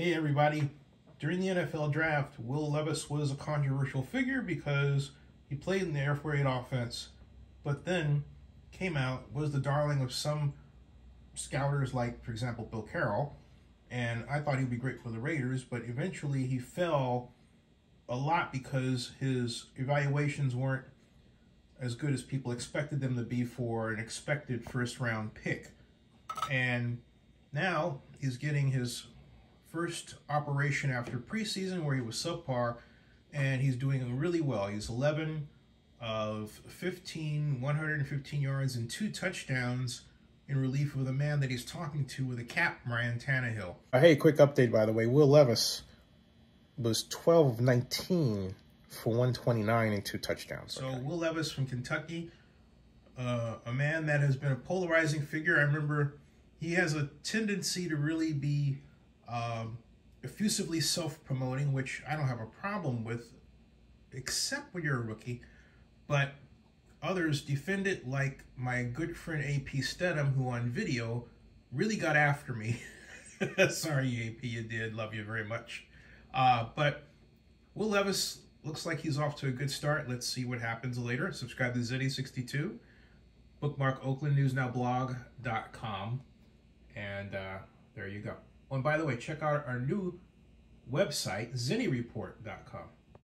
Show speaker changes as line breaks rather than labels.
Hey everybody, during the NFL draft, Will Levis was a controversial figure because he played in the Air Force offense, but then came out, was the darling of some scouters like, for example, Bill Carroll, and I thought he'd be great for the Raiders, but eventually he fell a lot because his evaluations weren't as good as people expected them to be for an expected first round pick. And now he's getting his first operation after preseason where he was subpar and he's doing really well. He's 11 of 15, 115 yards and two touchdowns in relief of the man that he's talking to with a cap, Ryan Tannehill.
Uh, hey, quick update, by the way. Will Levis was 12 of 19 for 129 and two touchdowns.
So okay. Will Levis from Kentucky, uh, a man that has been a polarizing figure. I remember he has a tendency to really be um, effusively self-promoting, which I don't have a problem with, except when you're a rookie. But others defend it like my good friend AP Stedham, who on video really got after me. Sorry, AP, you did. Love you very much. Uh, but Will Levis looks like he's off to a good start. Let's see what happens later. Subscribe to Zennie62. Bookmark oaklandnewsnowblog.com. And uh, there you go. Oh, and by the way, check out our new website, zenniereport.com.